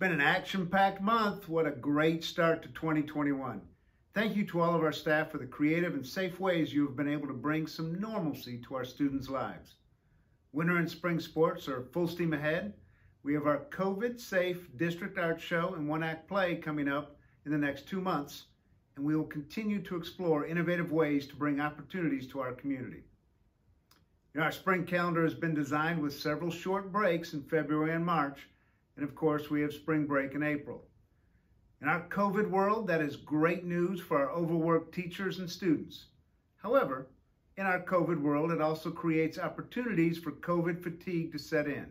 been an action-packed month. What a great start to 2021. Thank you to all of our staff for the creative and safe ways you have been able to bring some normalcy to our students' lives. Winter and spring sports are full steam ahead. We have our COVID-safe district art show and one-act play coming up in the next two months, and we will continue to explore innovative ways to bring opportunities to our community. You know, our spring calendar has been designed with several short breaks in February and March, and of course, we have spring break in April. In our COVID world, that is great news for our overworked teachers and students. However, in our COVID world, it also creates opportunities for COVID fatigue to set in.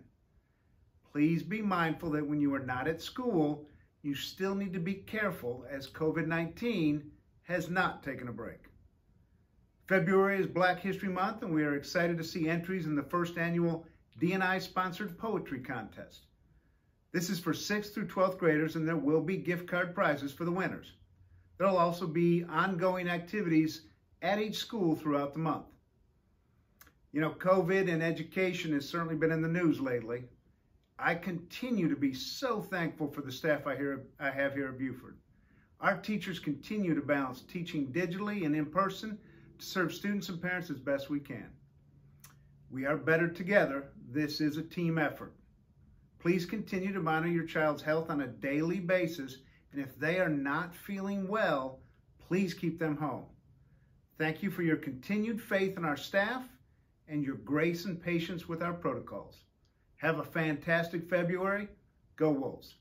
Please be mindful that when you are not at school, you still need to be careful as COVID-19 has not taken a break. February is Black History Month and we are excited to see entries in the first annual DNI sponsored poetry contest. This is for 6th through 12th graders and there will be gift card prizes for the winners. There will also be ongoing activities at each school throughout the month. You know, COVID and education has certainly been in the news lately. I continue to be so thankful for the staff I, hear, I have here at Buford. Our teachers continue to balance teaching digitally and in person to serve students and parents as best we can. We are better together. This is a team effort. Please continue to monitor your child's health on a daily basis, and if they are not feeling well, please keep them home. Thank you for your continued faith in our staff and your grace and patience with our protocols. Have a fantastic February. Go Wolves.